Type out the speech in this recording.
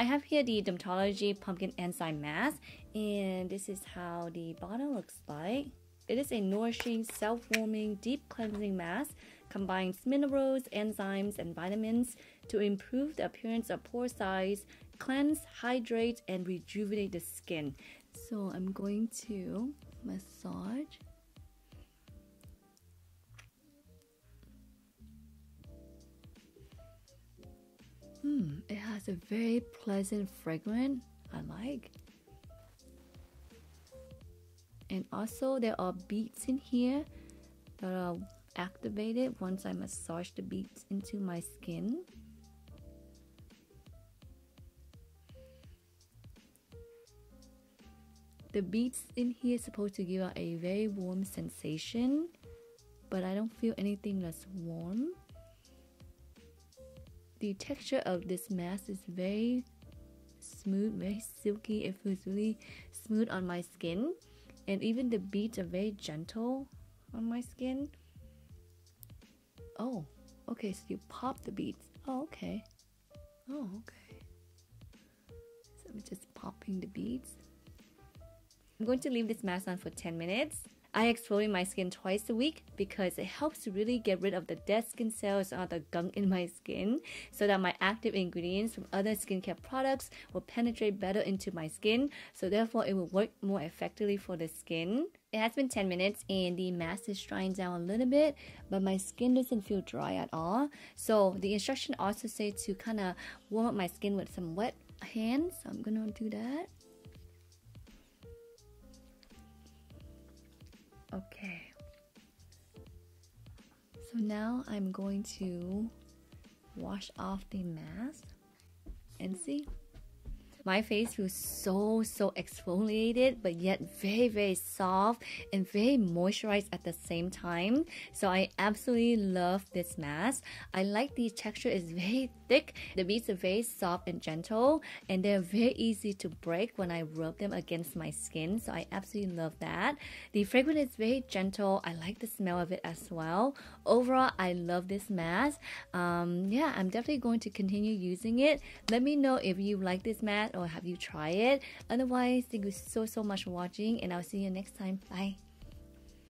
I have here the Dermatology Pumpkin Enzyme Mask and this is how the bottle looks like. It is a nourishing, self-warming, deep cleansing mask combines minerals, enzymes, and vitamins to improve the appearance of pore size, cleanse, hydrate, and rejuvenate the skin. So I'm going to massage a very pleasant fragrance I like. And also there are beads in here that are activated once I massage the beads into my skin. The beads in here is supposed to give out a very warm sensation, but I don't feel anything that's warm. The texture of this mask is very smooth, very silky. It feels really smooth on my skin. And even the beads are very gentle on my skin. Oh, okay, so you pop the beads. Oh, okay. Oh, okay. So I'm just popping the beads. I'm going to leave this mask on for 10 minutes. I exfoliate my skin twice a week because it helps to really get rid of the dead skin cells or the gunk in my skin so that my active ingredients from other skincare products will penetrate better into my skin so therefore it will work more effectively for the skin. It has been 10 minutes and the mask is drying down a little bit but my skin doesn't feel dry at all. So the instruction also says to kind of warm up my skin with some wet hands. So I'm gonna do that. Okay. So now I'm going to wash off the mask and see my face feels so, so exfoliated, but yet very, very soft and very moisturized at the same time. So I absolutely love this mask. I like the texture is very thick. The beads are very soft and gentle, and they're very easy to break when I rub them against my skin. So I absolutely love that. The fragrance is very gentle. I like the smell of it as well. Overall, I love this mask. Um, yeah, I'm definitely going to continue using it. Let me know if you like this mask or have you tried it. Otherwise, thank you so, so much for watching and I'll see you next time. Bye.